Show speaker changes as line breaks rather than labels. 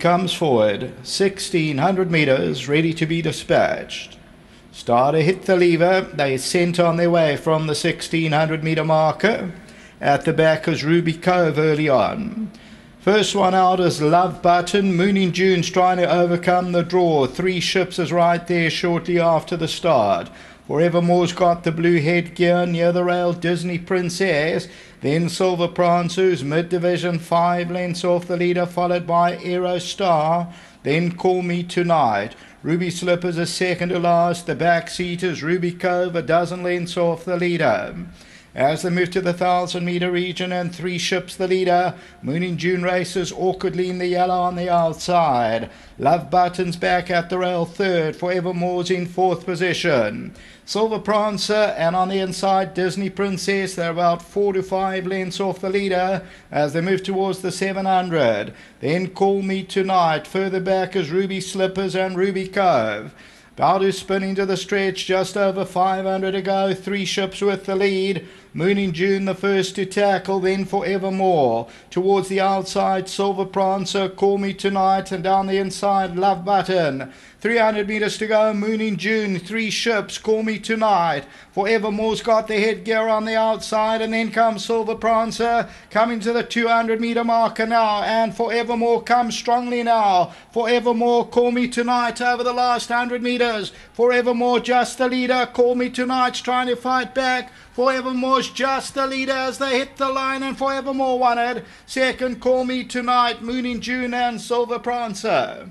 comes forward, 1600 metres, ready to be dispatched. Starter hit the lever, they sent on their way from the 1600 metre marker. At the back is Ruby Cove early on. First one out is Love Button. Moon in June's trying to overcome the draw. Three ships is right there shortly after the start. Forevermore's got the blue headgear near the rail Disney Princess. Then Silver Prancer's mid division five lengths off the leader, followed by Aero Star. Then Call Me Tonight. Ruby Slippers is second to last. The back seat is Ruby Cove, a dozen lengths off the leader. As they move to the thousand metre region and three ships the leader, Moon Mooning June races awkwardly in the yellow on the outside. Love Buttons back at the rail third, Forevermore's in fourth position. Silver Prancer and on the inside Disney Princess, they're about four to five lengths off the leader as they move towards the 700. Then Call Me Tonight, further back is Ruby Slippers and Ruby Cove. Baldu spinning to the stretch, just over 500 to go. Three ships with the lead. Moon in June the first to tackle, then Forevermore. Towards the outside, Silver Prancer, Call Me Tonight, and down the inside, Love Button. 300 metres to go, Moon in June, three ships, Call Me Tonight. Forevermore's got the headgear on the outside, and then comes Silver Prancer, coming to the 200 metre marker now, and Forevermore comes strongly now. Forevermore, Call Me Tonight over the last 100 metres. Forevermore, just the leader, Call Me Tonight's trying to fight back. Forevermore's just the leader as they hit the line, and Forevermore it. Second, Call Me Tonight, Moon in June, and Silver Prancer.